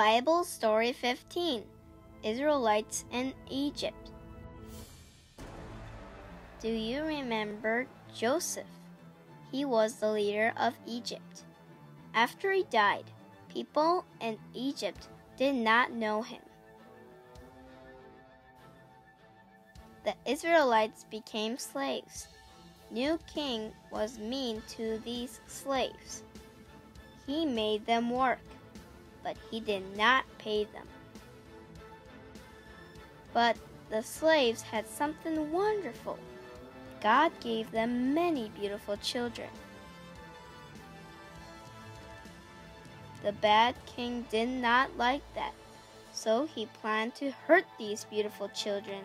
Bible Story 15 Israelites in Egypt. Do you remember Joseph? He was the leader of Egypt. After he died, people in Egypt did not know him. The Israelites became slaves. New king was mean to these slaves. He made them work, but he did not pay them. But the slaves had something wonderful. God gave them many beautiful children. The bad king did not like that, so he planned to hurt these beautiful children.